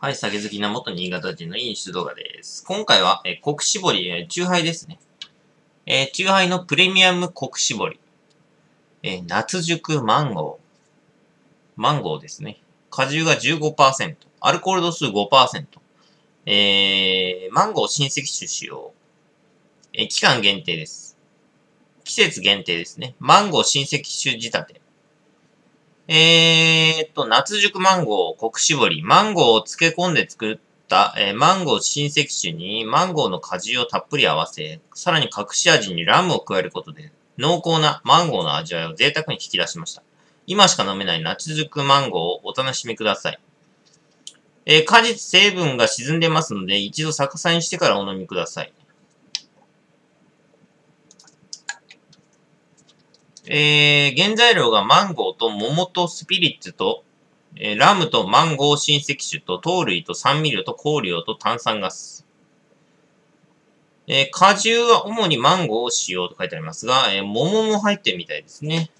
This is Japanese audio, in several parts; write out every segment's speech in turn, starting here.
はい、酒好きな元新潟人の飲酒動画です。今回は、えー、国搾り、えー、チューハイですね。えー、チューハイのプレミアム国搾り。えー、夏熟マンゴー。マンゴーですね。果汁が15%。アルコール度数5%。えー、マンゴー親戚種使用。えー、期間限定です。季節限定ですね。マンゴー親戚種仕立て。えーっと、夏熟マンゴー、国搾り。マンゴーを漬け込んで作った、えーマンゴー親戚種にマンゴーの果汁をたっぷり合わせ、さらに隠し味にラムを加えることで、濃厚なマンゴーの味わいを贅沢に引き出しました。今しか飲めない夏熟マンゴーをお楽しみください。えー果実成分が沈んでますので、一度逆さにしてからお飲みください。えー、原材料がマンゴーと桃とスピリッツと、えーラムとマンゴー親戚種と糖類と酸味料と香料と炭酸ガス。えー果汁は主にマンゴーを使用と書いてありますが、えー桃も入ってるみたいですね。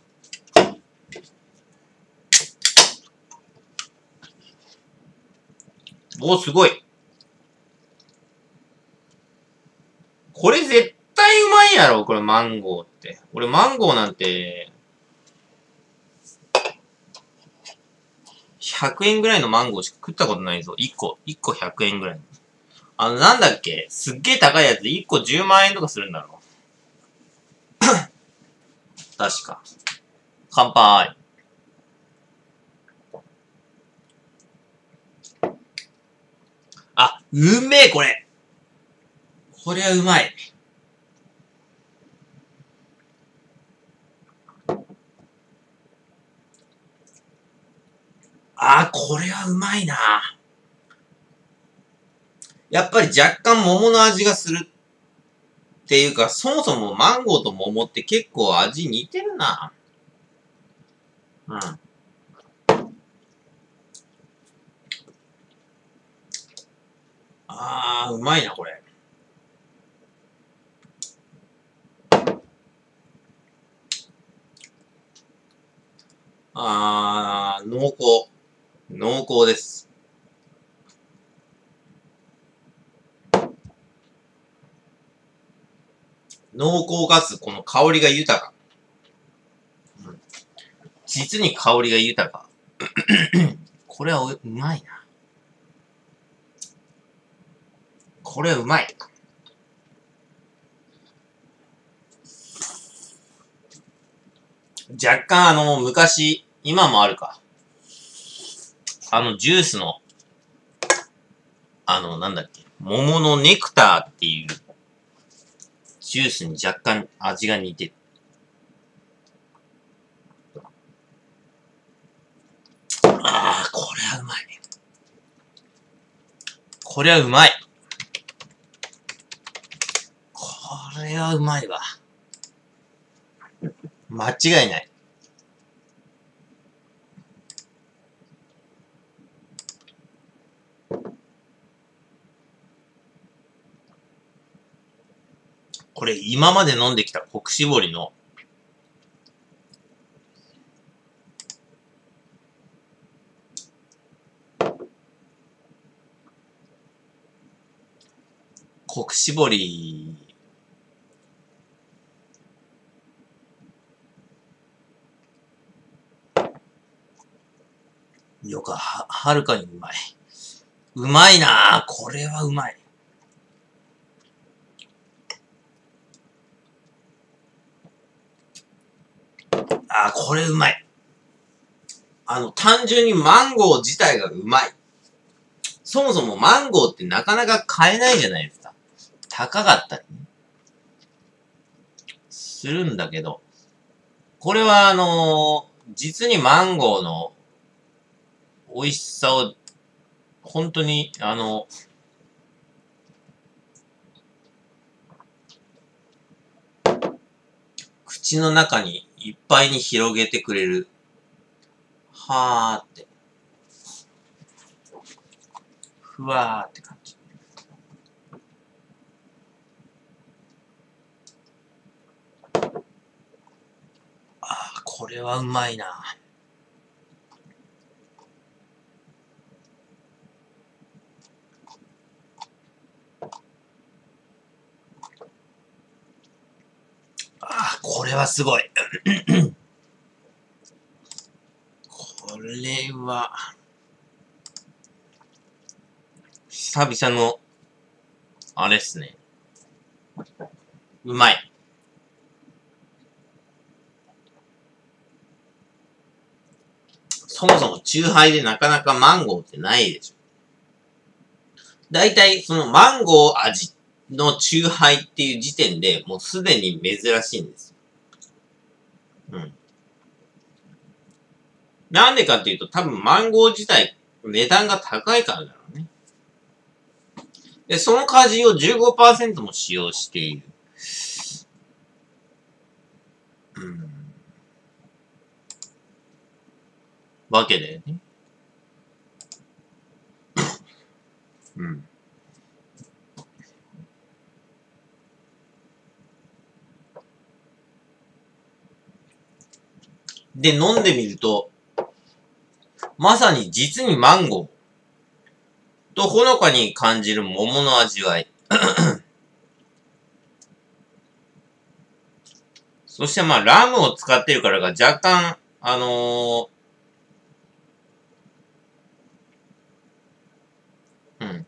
おー、すごい。これ絶対うまいやろ、これマンゴーって。俺マンゴーなんて、100円ぐらいのマンゴーしか食ったことないぞ。1個、1個100円ぐらい。あの、なんだっけ？すっげえ高いやつで1個10万円とかするんだろう。確か。乾杯。あ、うめえ、これ。これはうまい。あー、これはうまいな。やっぱり若干桃の味がするっていうか、そもそもマンゴーと桃って結構味似てるな。うん。あー、うまいな、これ。あー、濃厚。濃厚です。濃厚かつ、この香りが豊か。実に香りが豊か。これはうまいな。これはうまい。若干あの、昔、今もあるか。あの、ジュースの、あの、なんだっけ、桃のネクターっていう、ジュースに若干味が似てる。ああ、これはうまい。これはうまい。これはうまいわ。間違いない。これ今まで飲んできた国搾りの国搾りよか、は、はるかにうまい。うまいな。これはうまい。あ、これうまい。あの、単純にマンゴー自体がうまい。そもそもマンゴーってなかなか買えないじゃないですか。高かったりね。するんだけど、これはあのー実にマンゴーの美味しさを、本当に、あの、口の中にいっぱいに広げてくれる。はーって。ふわーって感じ。ああ、これはうまいな。これはすごい。これは、久々の、あれっすね。うまい。そもそもチューハイでなかなかマンゴーってないでしょ。だいたいそのマンゴー味のチューハイっていう時点でもうすでに珍しいんですよ。うん。なんでかっていうと多分マンゴー自体値段が高いからだろうね。で、その果汁を15%も使用している。うん。わけだよね。うん。で、飲んでみると、まさに実にマンゴーとほのかに感じる桃の味わい。そしてまあ、ラムを使ってるからが若干、あのー、うん。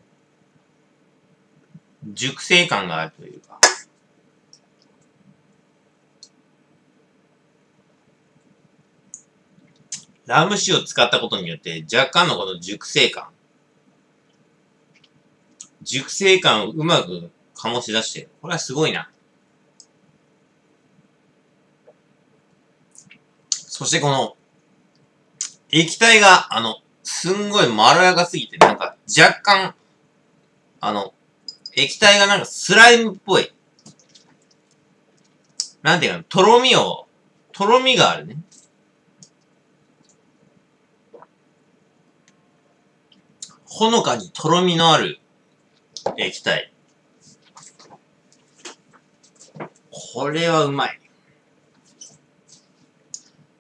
熟成感があるというか。ラム酒を使ったことによって若干のこの熟成感。熟成感をうまく醸し出してる。これはすごいな。そしてこの、液体が、あの、すんごいまろやかすぎて、なんか若干、あの、液体がなんかスライムっぽい。なんていうの、とろみを、とろみがあるね。ほのかにとろみのある液体。これはうまい。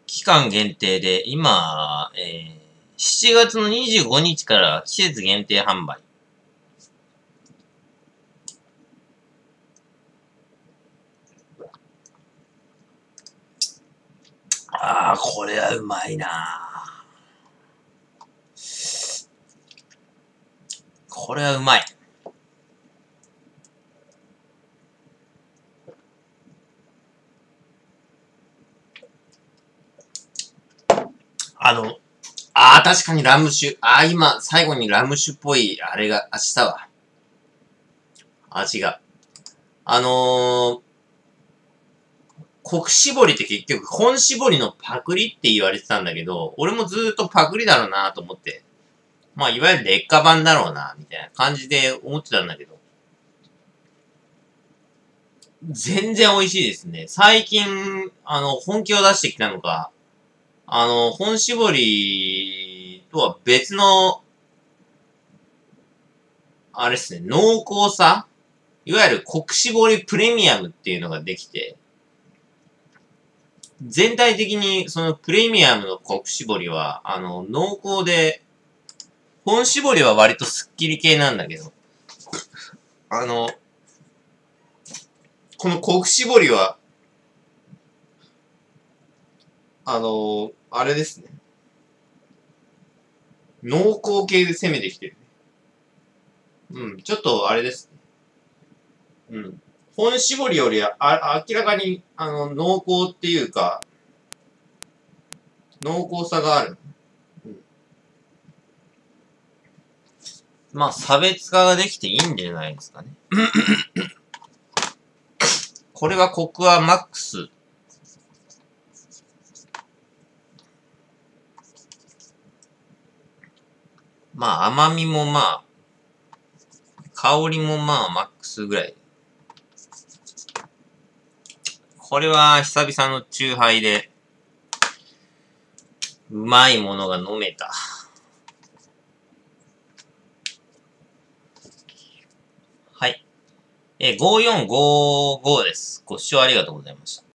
期間限定で、今、えー、7月の25日から季節限定販売。ああ、これはうまいなこれはうまい。あの、ああ、確かにラム酒。ああ、今、最後にラム酒っぽい、あれが、明日は。味が。あのー、国絞りって結局、本絞りのパクリって言われてたんだけど、俺もずっとパクリだろうなと思って。まあ、いわゆる劣化版だろうな、みたいな感じで思ってたんだけど。全然美味しいですね。最近、あの、本気を出してきたのか、あの、本絞りとは別の、あれですね、濃厚さ？いわゆる国絞りプレミアムっていうのができて、全体的にそのプレミアムの国絞りは、あの、濃厚で、本絞りは割とスッキリ系なんだけど、あの、この国絞りは、あの、あれですね。濃厚系で攻めてきてる。うん、ちょっとあれですね。うん。本絞りよりはあ明らかに、あの、濃厚っていうか、濃厚さがある。うん、まあ、差別化ができていいんじゃないですかね。これはコクはマックスまあ甘みもまあ、香りもまあマックスぐらい。これは久々のチューハイで、うまいものが飲めた。はい。えー、5455です。ご視聴ありがとうございました。